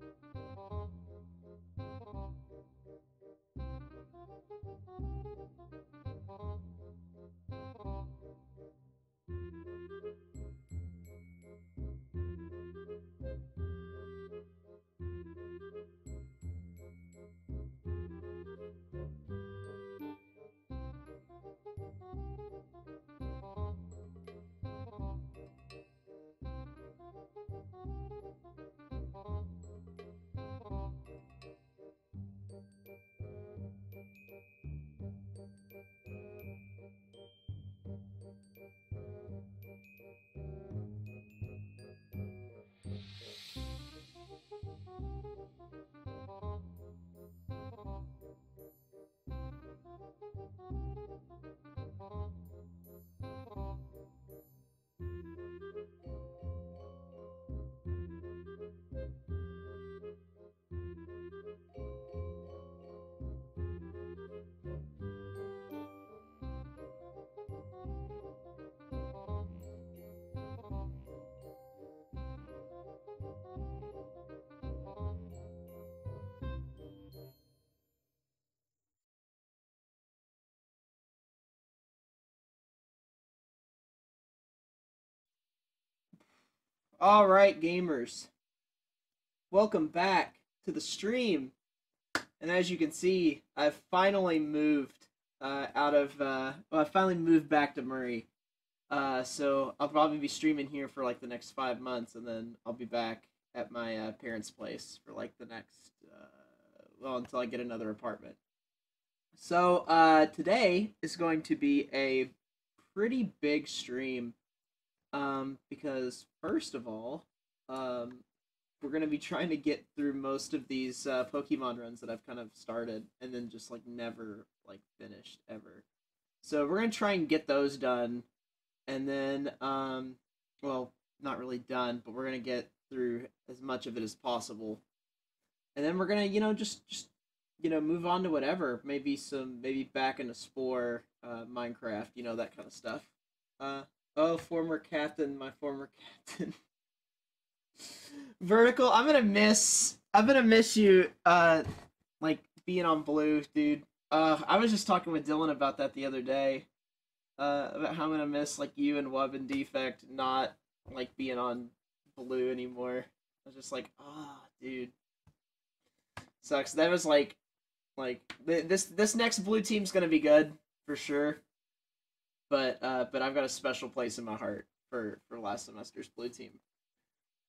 Thank you. All right, gamers. Welcome back to the stream. And as you can see, I've finally moved uh, out of. Uh, well, I finally moved back to Murray. Uh, so I'll probably be streaming here for like the next five months, and then I'll be back at my uh, parents' place for like the next. Uh, well, until I get another apartment. So uh, today is going to be a pretty big stream um, because first of all, um, we're gonna be trying to get through most of these uh, Pokemon runs that I've kind of started and then just like never like finished ever. So we're gonna try and get those done, and then um, well, not really done, but we're gonna get through as much of it as possible, and then we're gonna you know just just you know move on to whatever maybe some maybe back into Spore, uh, Minecraft, you know that kind of stuff. Uh, Oh, former captain, my former captain. Vertical, I'm gonna miss. I'm gonna miss you. Uh, like being on blue, dude. Uh, I was just talking with Dylan about that the other day. Uh, about how I'm gonna miss like you and Wub and Defect not like being on blue anymore. I was just like, ah, oh, dude, sucks. That was like, like this this next blue team's gonna be good for sure but uh, but I've got a special place in my heart for for last semester's blue team.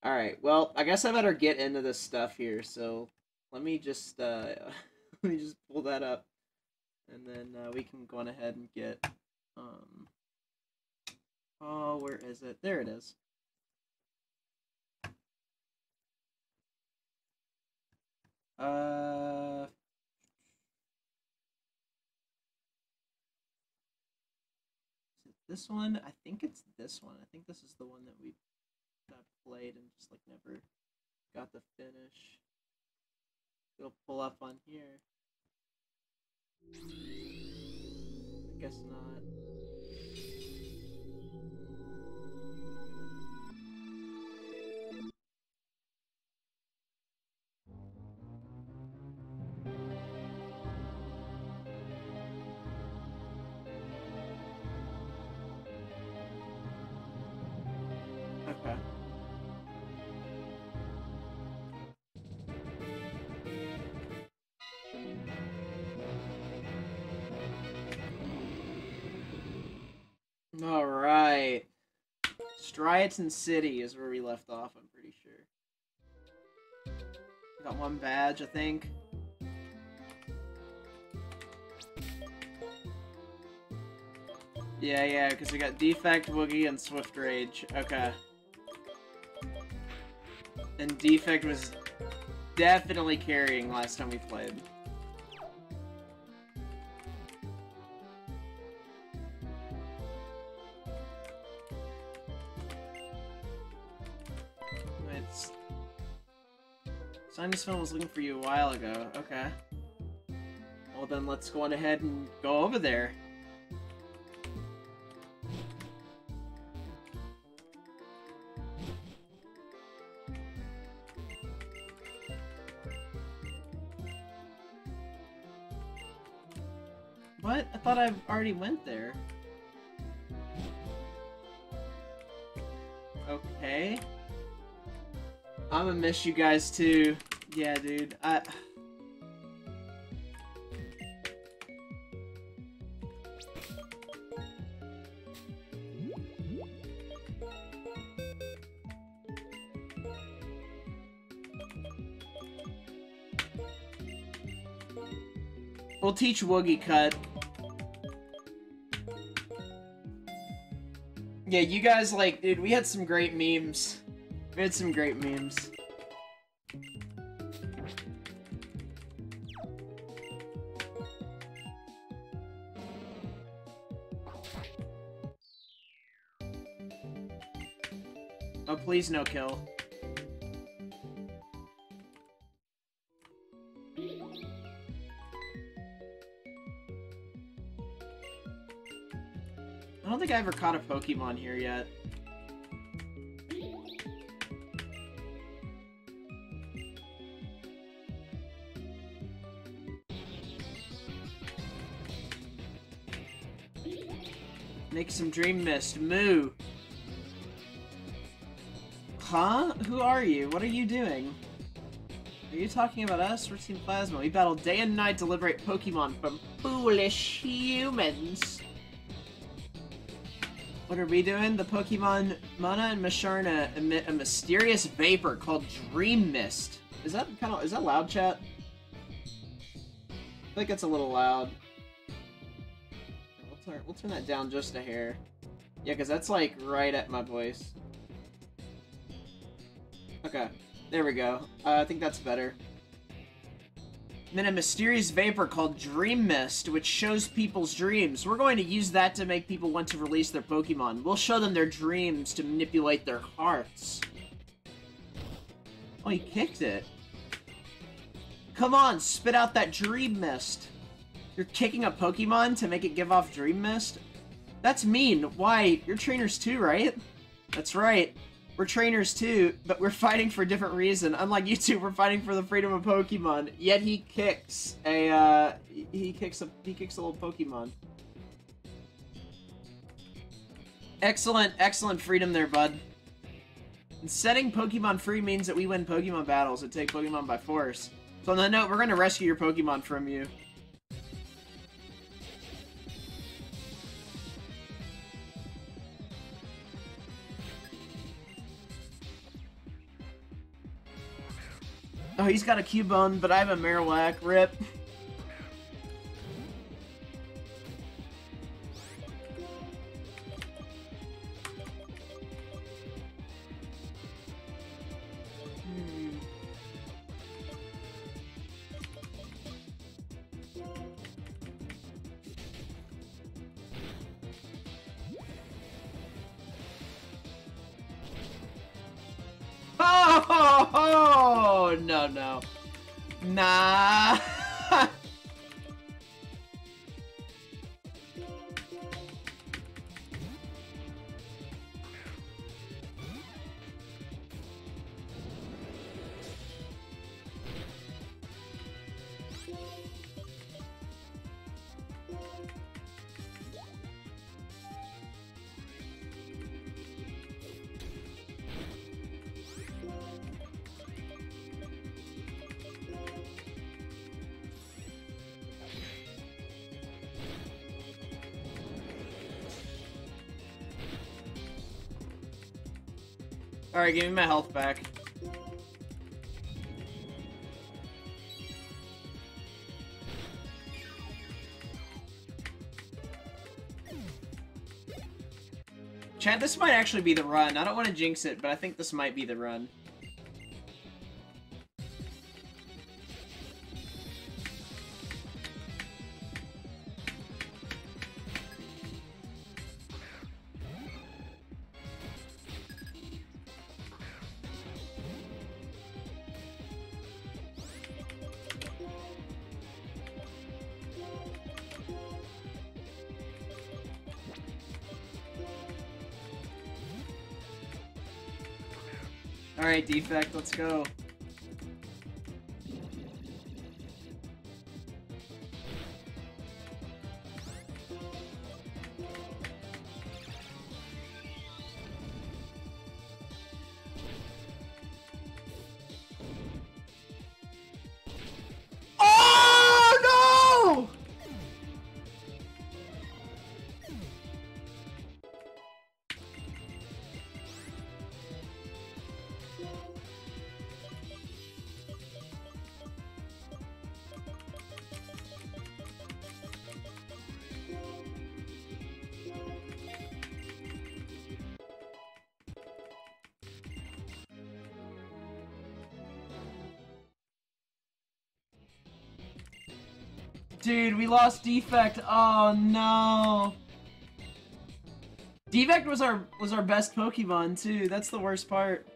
All right, well, I guess I better get into this stuff here. So let me just uh, let me just pull that up, and then uh, we can go on ahead and get. Um, oh, where is it? There it is. Uh, this one, I think it's this one. I think this is the one that we got played and just like never got the finish. It'll pull up on here. I guess not. Striaton City is where we left off, I'm pretty sure. Got one badge, I think. Yeah, yeah, because we got Defect, Woogie, and Swift Rage. Okay. And Defect was definitely carrying last time we played. Film was looking for you a while ago. Okay. Well then let's go on ahead and go over there. What? I thought I already went there. Okay. I'm gonna miss you guys too. Yeah, dude. I... We'll teach Woogie Cut. Yeah, you guys, like, dude, we had some great memes. We had some great memes. Oh, please no kill. I don't think I ever caught a Pokemon here yet. Make some Dream Mist. Moo! Huh? Who are you? What are you doing? Are you talking about us? We're Team Plasma. We battle day and night to liberate Pokemon from foolish humans. What are we doing? The Pokemon Munna and Musharna emit a mysterious vapor called Dream Mist. Is that kind of is that loud, chat? I think it's a little loud. We'll turn we'll turn that down just a hair. Yeah, because that's like right at my voice. Okay, there we go. Uh, I think that's better. then a mysterious vapor called Dream Mist, which shows people's dreams. We're going to use that to make people want to release their Pokemon. We'll show them their dreams to manipulate their hearts. Oh, he kicked it. Come on, spit out that Dream Mist. You're kicking a Pokemon to make it give off Dream Mist? That's mean. Why? You're trainers too, right? That's right. We're trainers too, but we're fighting for a different reason. Unlike you two, we're fighting for the freedom of Pokemon. Yet he kicks a, uh, he kicks a, he kicks a little Pokemon. Excellent, excellent freedom there, bud. And setting Pokemon free means that we win Pokemon battles and take Pokemon by force. So on that note, we're going to rescue your Pokemon from you. Oh, he's got a Cubone, but I have a Marowak. Rip. No, no. Nah. Alright, give me my health back. Chad, this might actually be the run. I don't want to jinx it, but I think this might be the run. Alright, defect, let's go. Dude, we lost Defect. Oh no. Defect was our was our best Pokemon too. That's the worst part.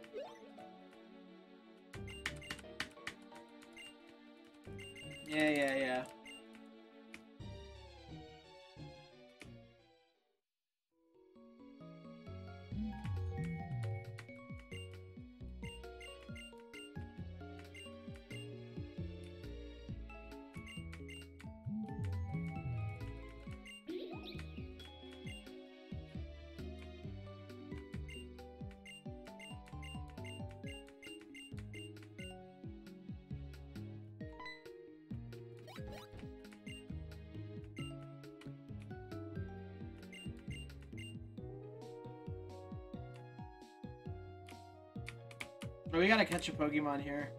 But we gotta catch a Pokemon here.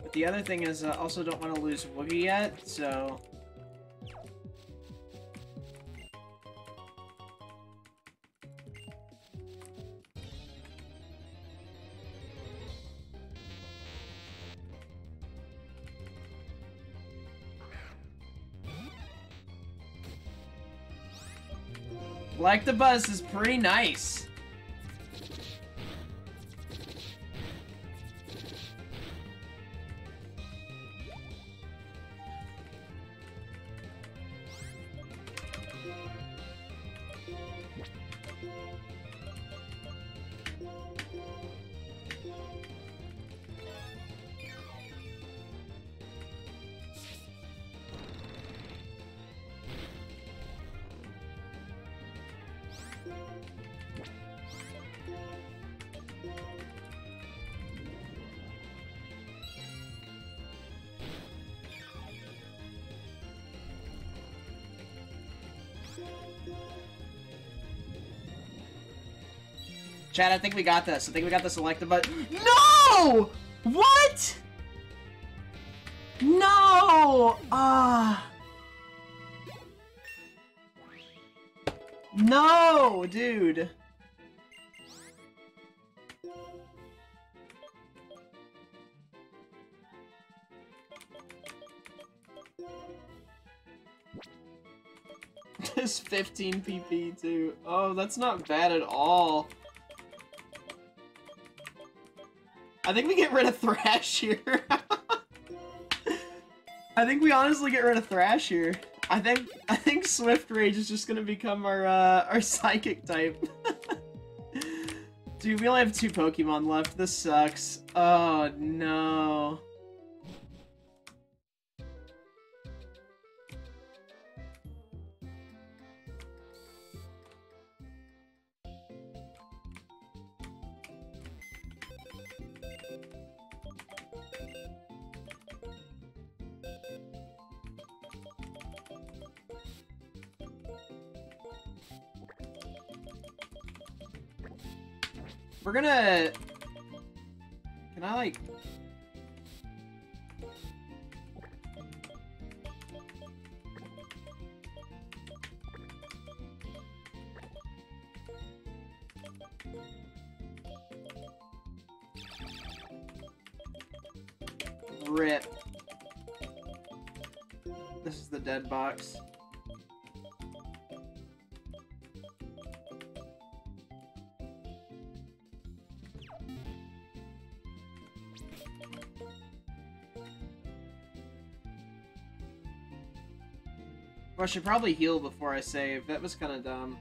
But the other thing is, I also don't want to lose Woogie yet, so... Electabuzz is pretty nice. Chad, I think we got this. I think we got the this Electabuzz. No! What? This 15 PP too. Oh, that's not bad at all. I think we get rid of Thrash here. I think we honestly get rid of Thrash here. I think I think Swift Rage is just gonna become our uh, our psychic type. Dude, we only have two Pokemon left. This sucks. Oh no. We're gonna... Can I, like... I should probably heal before I save. That was kind of dumb.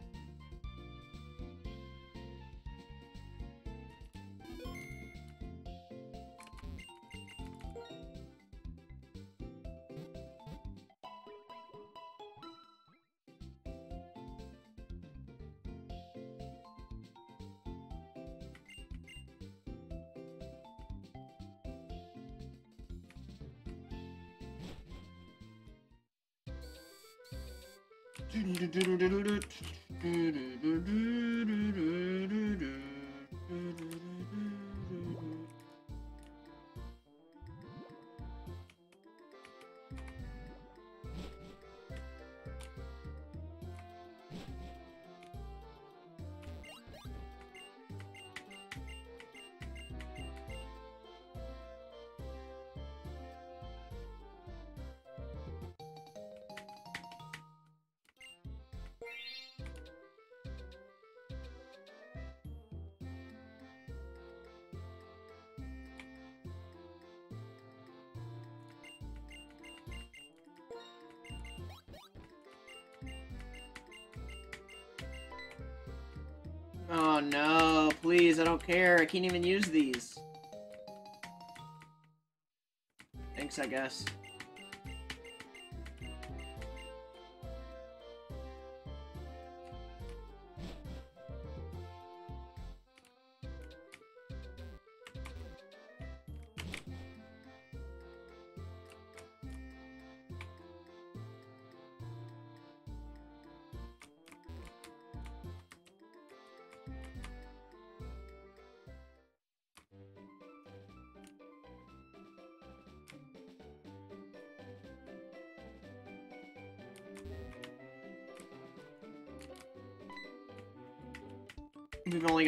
Oh no, please, I don't care. I can't even use these. Thanks, I guess.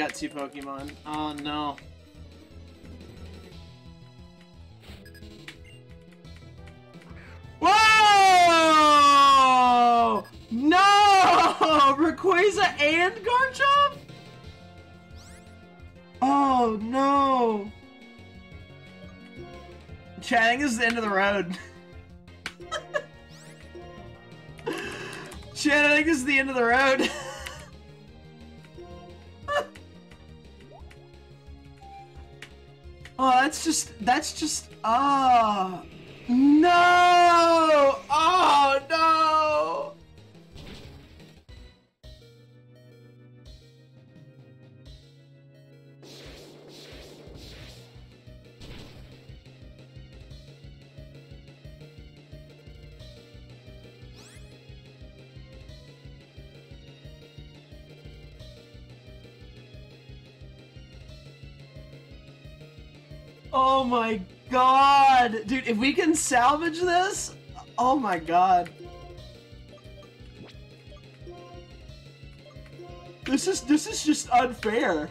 Got two Pokemon. Oh no. Whoa! No! Rayquaza and Garchomp? Oh no! Chatting is the end of the road. Chatting is the end of the road. that's just, that's just, ah. Oh. No! Oh my god! Dude, if we can salvage this, oh my god. This is this is just unfair.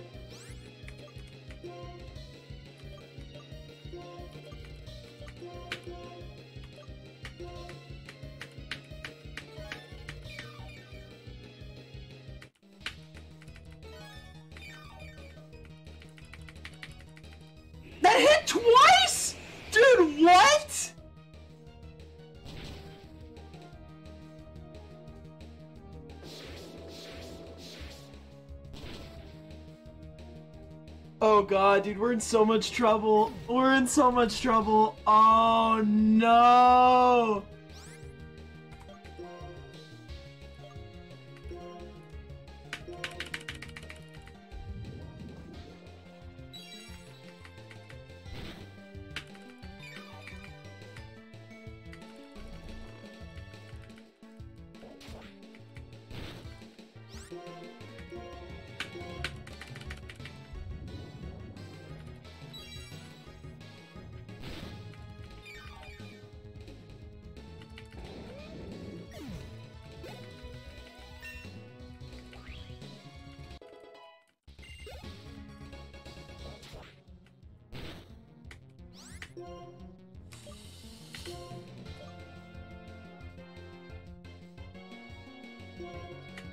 That hit twice? Dude, what? Oh god, dude, we're in so much trouble. We're in so much trouble. Oh no!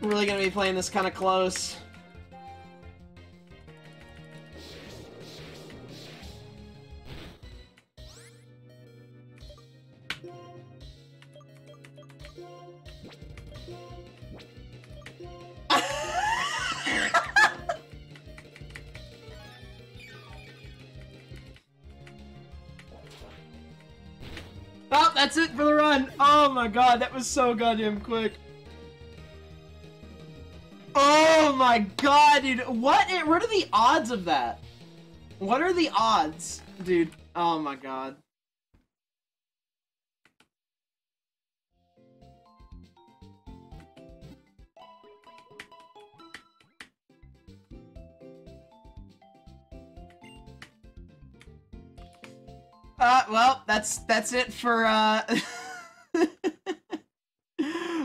Really gonna be playing this kind of close. Oh, that's it for the run. Oh my god, that was so goddamn quick. My god, dude. What? What are the odds of that? What are the odds? Dude, oh my god. Uh, well, that's that's it for uh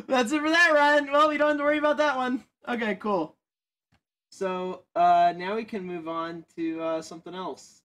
That's it for that run. Well, we don't have to worry about that one. Okay, cool. So, uh now we can move on to uh something else.